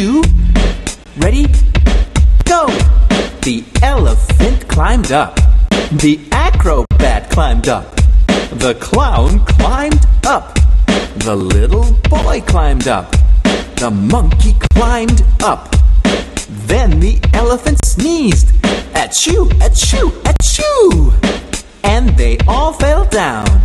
two, ready, go! The elephant climbed up. The acrobat climbed up. The clown climbed up. The little boy climbed up. The monkey climbed up. Then the elephant sneezed. Achoo, achoo, achoo! And they all fell down.